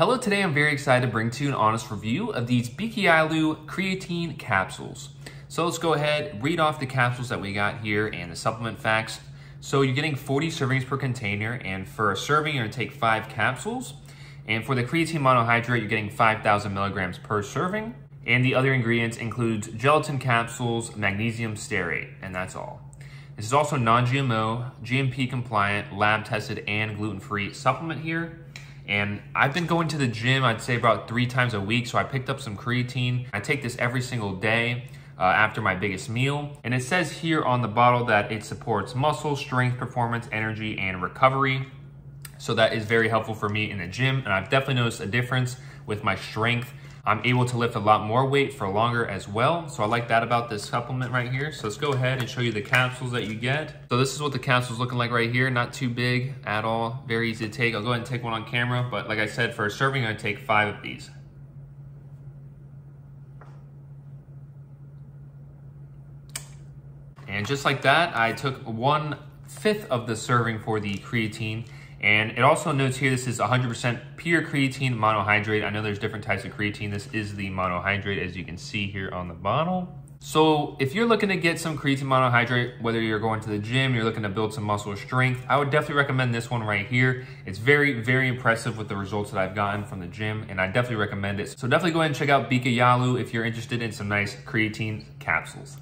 Hello, today I'm very excited to bring to you an honest review of these Bikayalue creatine capsules. So let's go ahead, read off the capsules that we got here and the supplement facts. So you're getting 40 servings per container and for a serving you're gonna take five capsules. And for the creatine monohydrate, you're getting 5,000 milligrams per serving. And the other ingredients includes gelatin capsules, magnesium stearate, and that's all. This is also non-GMO, GMP compliant, lab tested, and gluten-free supplement here. And I've been going to the gym, I'd say about three times a week. So I picked up some creatine. I take this every single day. Uh, after my biggest meal. And it says here on the bottle that it supports muscle, strength, performance, energy, and recovery. So that is very helpful for me in the gym. And I've definitely noticed a difference with my strength. I'm able to lift a lot more weight for longer as well. So I like that about this supplement right here. So let's go ahead and show you the capsules that you get. So this is what the capsule's looking like right here. Not too big at all. Very easy to take. I'll go ahead and take one on camera. But like I said, for a serving, I'm take five of these. And just like that, I took one fifth of the serving for the creatine and it also notes here this is 100% pure creatine monohydrate. I know there's different types of creatine. This is the monohydrate as you can see here on the bottle. So if you're looking to get some creatine monohydrate, whether you're going to the gym, you're looking to build some muscle strength, I would definitely recommend this one right here. It's very, very impressive with the results that I've gotten from the gym, and I definitely recommend it. So definitely go ahead and check out Bikayalue if you're interested in some nice creatine capsules.